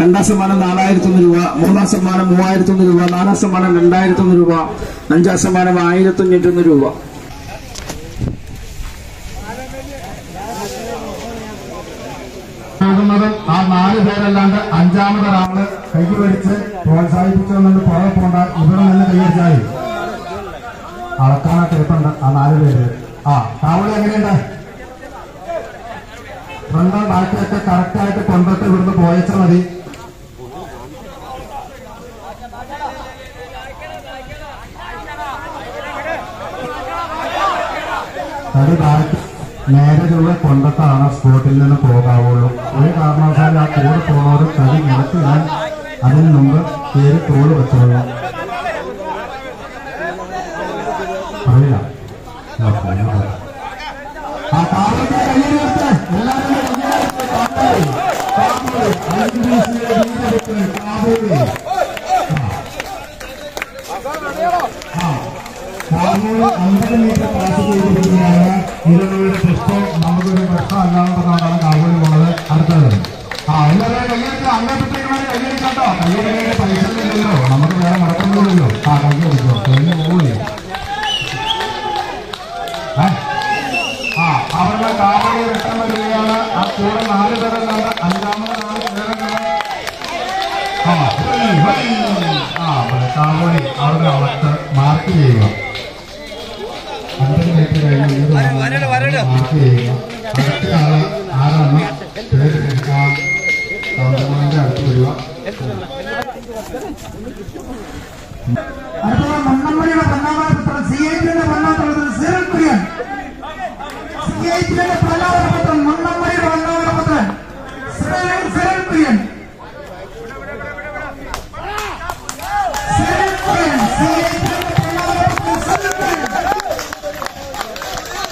രണ്ടാം സമ്മാനം നാലായിരത്തൊന്ന് രൂപ മൂന്നാം സമ്മാനം മൂവായിരത്തൊന്ന് രൂപ നാലാം സമ്മാനം രണ്ടായിരത്തൊന്ന് രൂപ അഞ്ചാം സമ്മാനം ആയിരത്തി അഞ്ഞൂറ്റൊന്ന് രൂപ. പോകുന്നതും ആ നാല് പേരല്ലാണ്ട് അഞ്ചാമതൊരാൾ വരിച്ച് പ്രോത്സാഹിപ്പിച്ചുകൊണ്ട് പുറകെ പോണ്ട ഇവിടെ നിന്ന് കൈവരിച്ചായി അളക്കാനൊക്കെ എളുപ്പമുണ്ട് ആ നാല് പേര്. ആ കാവളി എങ്ങനെയുണ്ട്? ഫ്രണ്ടും ബാക്കിയൊക്കെ കറക്റ്റായിട്ട് കൊണ്ടിട്ട് ഇവിടുന്ന് പോയച്ചാൽ മതി. തടി ബാക്കി. നേരെ ചൊവ്വെ കൊണ്ടത്താണ് സ്പോട്ടിൽ നിന്ന് പോകാവുള്ളൂ. ഒരു കാരണവശാലും ആ കൂടെ പോണവർ തടി നിരത്തിയാൽ അതിന് മുമ്പ് കയറി തോട് വെച്ചോളൂ. അറിയില്ല. കാബൂളി അമ്പത് മീറ്റർ പാസ് ചെയ്തിരിക്കുകയാണ് ഇരുന്നൂറ് പുഷ്പം നമുക്കൊരു പ്രശ്നം അല്ലാണ്ടെന്നാണ് കാബൂളി പോണത്. അടുത്തത് ആ എല്ലാവരും കയ്യെടുത്ത് അങ്ങോട്ടേക്ക് വേണ്ടി കയ്യെടുക്കാട്ടോ കയ്യെടുക്കേണ്ട പൈസ ഇല്ലല്ലോ. നമുക്ക് വേറെ മടക്കൊന്നുമില്ലല്ലോ ആ കയ്യെടുക്കോ കഴിഞ്ഞ് പോകില്ല ഏ? ആ അവരുടെ കാവലി വെട്ടം വരികയാണ് ആ കൂടെ നാല് പേരല്ലാണ്ട് അഞ്ചാമത് നാല് പേരല്ലാണ്ട് ആ. ആ അവിടെ കാവലി മാർക്ക് ചെയ്യുക. masih pasti ala ala ma terus kita kalau mana itu juga ada mana mana mana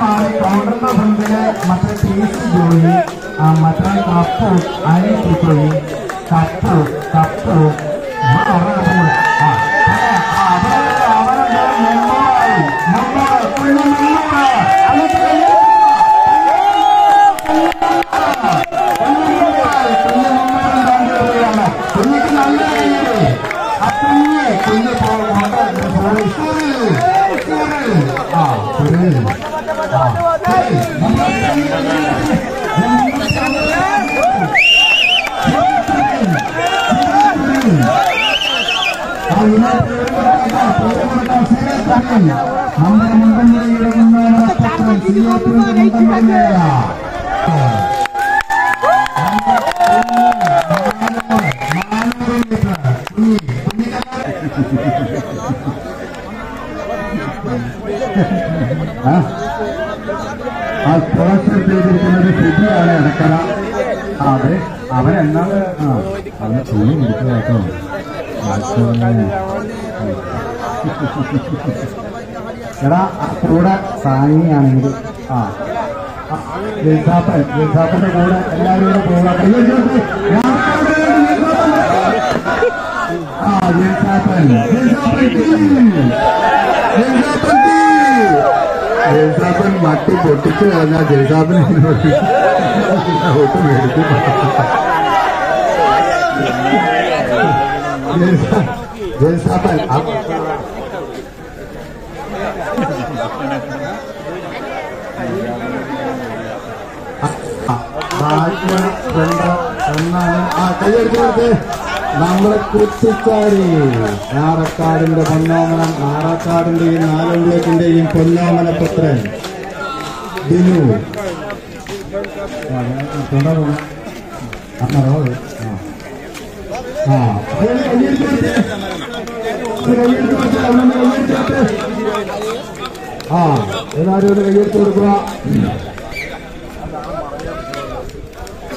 മാറി കൗണ്ടറിന്റെ ഫ്രണ്ടിൽ മറ്റേ പീസ് ജോലി ആ മറ്റേ കപ്പ് അരി പോയി കപ്പ് കപ്പ് ഇവിടെ ഉറങ്ങുമ്പോൾ ആ അതെ, ആ, അവിടെ അവരുടെ മെമ്മോറായി നമ്മുടെ മുണ്ടമ്പുഴ ആ സ്പോൺസർ ചെയ്തിരിക്കുന്നത് ശുചിയാണ് ഇടക്കല അതെ അവരെന്നാണ് ആ അവന് തുണി പിടിക്കുക കേട്ടോ. എടാ കൂടെ സാനിയാണെങ്കിൽ ആ. ലിസാപ്പൻ ലിസാപ്പന്റെ കൂടെ എല്ലാവരും കൂടെ കയ്യടിച്ചോട്ടെ. ആ ജയിസാപ്പൻ ജയിസാപ്പൻ മട്ടി പൊട്ടിച്ച് കളഞ്ഞാൽ ജയിസാപ്പൻ ഒട്ടും മേടിക്കും ജയിസാ- ജയിസാപ്പൻ എന്നാണ് ആ നാറക്കാടിന്റെ പൊന്നോമനം നാറക്കാടിന്റെയും നാലമ്പലത്തിന്റെയും പൊന്നോമന പുത്രൻ ദിനു ആ. ആ ഏതായാലും ഒരു കയ്യെടുത്ത് കൊടുക്കുക.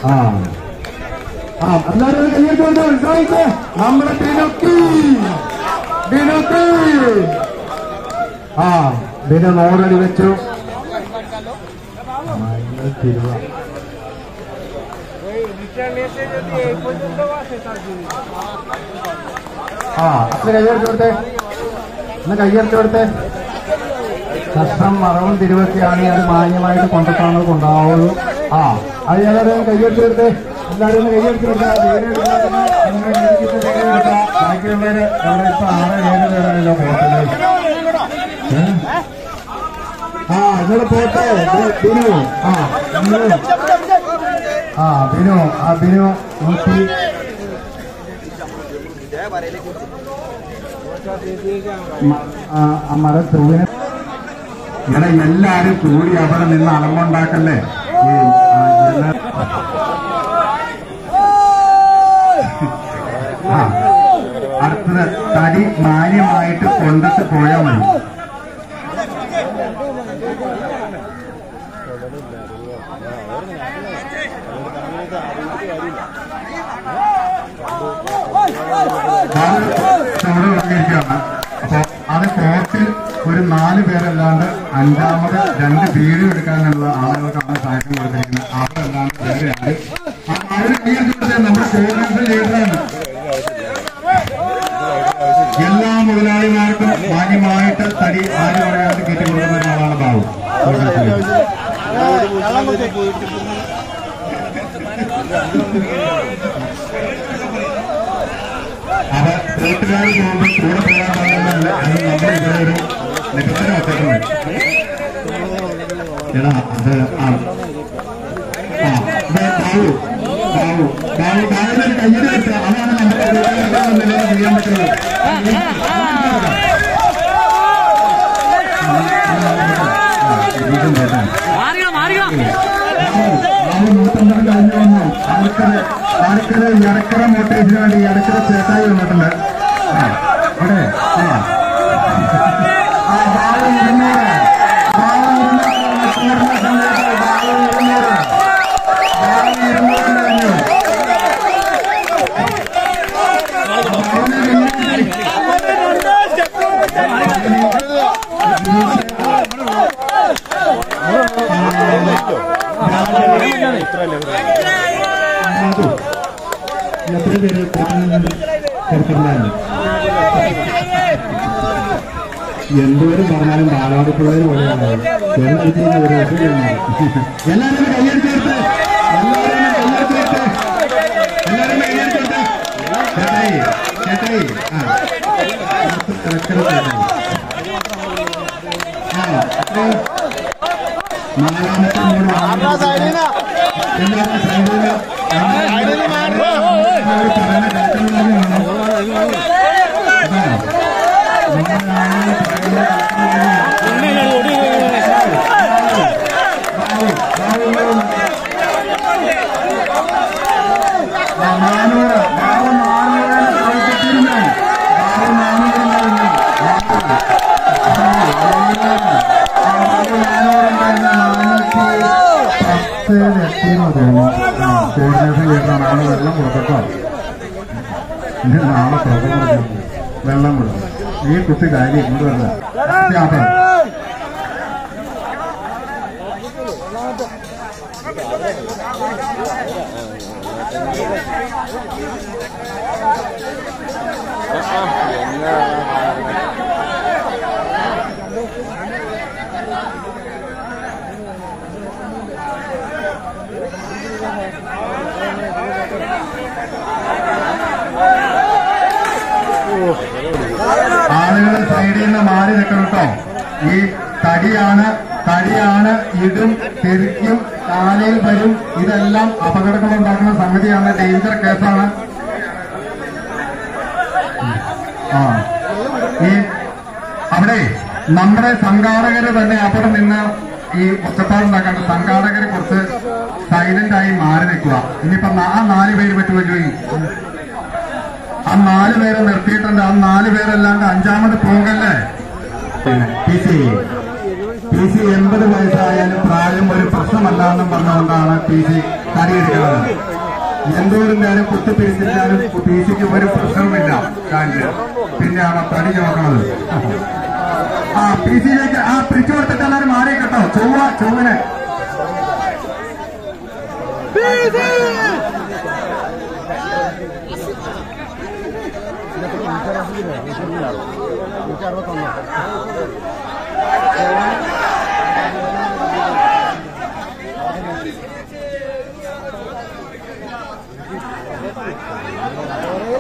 ആ. ആ എല്ലാവരും ഒരു കയ്യെടുത്ത് കൊടുക്കുക. നമ്മുടെ ബിനുക്കി. ബിനുക്കി. ആ ബിനു നോടടി വെച്ചു. തിരുവ ആ അത്ര കയ്യെടുത്ത് കൊടുത്തേ. എന്നാ കയ്യെടുത്ത് കൊടുത്തേ. കഷ്ണം മറവും തിരുവൊക്കെയാണ് അത് മാന്യമായിട്ട് കൊണ്ടുപോകാൻ കൊണ്ടാവുള്ളൂ. ആ അത് എല്ലാവരും കയ്യടിച്ചു കൊടുത്ത് എല്ലാവരും ബാക്കിയുള്ളവര് അവിടെ ഇപ്പൊ? ആ പോട്ടെ. ബിനു. ആ ആ ബിനു. ആ ബിനു നൂറ്റി മരം തൂവിനെ ഇങ്ങനെ എല്ലാരും കൂടി അവിടെ നിന്ന് അളവുണ്ടാക്കല്ലേ? ഈ ആ, അടുത്തത് തടി മാന്യമായിട്ട് കൊണ്ടിട്ട് പോയാൽ മതി. അത് ചുവട് തുടങ്ങിയിരിക്കുകയാണ്. അപ്പൊ അത് നാല് പേരല്ലാണ്ട് അഞ്ചാമത് രണ്ട് വീഡിയോ എടുക്കാനുള്ള ആളുകൾക്കാണ് സഹായം കൊടുത്തിരിക്കുന്നത്. അവരല്ലാണ്ട് വേറെ ആര്. അവർ തീർച്ചയായിട്ടും നമ്മുടെ കോർഡിനേഷൻ ലീഡറാണ്. എല്ലാ മുതലാളിമാർക്കും മാന്യമായിട്ട് തടി ആര് പറയാതെ കൊടുക്കുന്ന ഒരാളാണ് ബാബു. അവ കൂട്ടുകാർ പോകുമ്പോൾ കൂടെ പോകാൻ നിലയിൽ ചെയ്യാൻ പറ്റുന്നത് ഇതും കേട്ടാ മാറിക്കണം മാറിക്കണം ബാബു നൂറ്റമ്പത് കഴിഞ്ഞു വന്നു അടുക്കര അടുക്കര ഇടക്കര മോട്ടേഴ്സിന് വേണ്ടി ഇടക്കര ചേട്ടായി വന്നിട്ടുണ്ട് ആ അവിടെ എത്ര പേര് പുറത്തുനിന്നുണ്ടായിരുന്നു എന്തോരം പറഞ്ഞാലും ബാലവാടി പിള്ളേർ പോലെയാണ് ചെറുപ്പത്തിൽ ഒരു. എല്ലാവരും കയ്യെടുത്ത് ഇടയ്ക്കിടെ ചേട്ടായി ആ അപ്പൊ നാലാമത്തെ മൂന്ന് നാളെ വെള്ളം കൊടുക്കട്ടോ ഇനി നാളെ പ്രകടനം വെള്ളം കൊടുക്കും ഈ കുട്ടി കാര്യം കൊണ്ടുവരണം ആളുകൾ ഈ തടിയാണ് തടിയാണ് ഇടും തെറിക്കും കാലയിൽ വരും. ഇതെല്ലാം അപകടങ്ങൾ ഉണ്ടാക്കുന്ന സംഗതിയാണ്. ഡേഞ്ചർ കേസാണ്. ആ. ഈ അവിടെ നമ്മുടെ സംഘാടകര് തന്നെ അവിടെ നിന്ന് ഈ ഒച്ചപ്പാടുണ്ടാക്കാണ്ട് സംഘാടകരെ കുറച്ച് സൈലന്റ് ആയി മാറി നിൽക്കുക. ഇനിയിപ്പോ ആ നാല് പേര് പറ്റുമല്ലോ ഈ. ആ നാല് പേരെ നിർത്തിയിട്ടുണ്ട്. ആ നാല് പേരല്ലാണ്ട് അഞ്ചാമത് പോകല്ലേ പി സി പി സി. എൺപത് വയസ്സായാലും പ്രായം ഒരു പ്രശ്നമല്ല എന്നും പറഞ്ഞുകൊണ്ടാണ് പി സി കടിയെടുക്കുന്നത് എന്തോരം നേരം കുത്തിപ്പിരിച്ചാലും പി സിക്ക് ഒരു പ്രശ്നവുമില്ല കാലിൽ പിന്നെയാണ് തടി ചുമക്കുന്നത്. ആ പി സിയിലേക്ക് ആ പിരിച്ചു കൊടുത്തിട്ട് എല്ലാവരും മാറി കേട്ടോ ചൊവ്വ ചൊവ്വന്.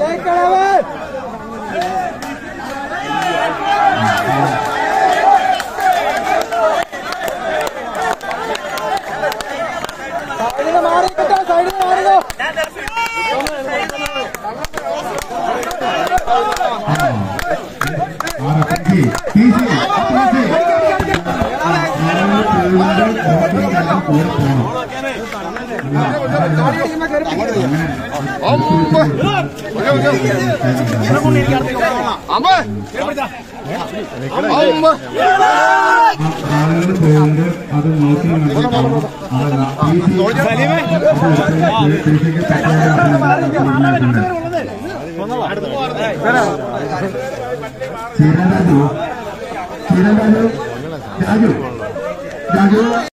¡Ele, caramba! ആളുകൾ പോകുന്നത് അത് നോക്കി ചിരരാജു ചിരരാജു രാജു രാജു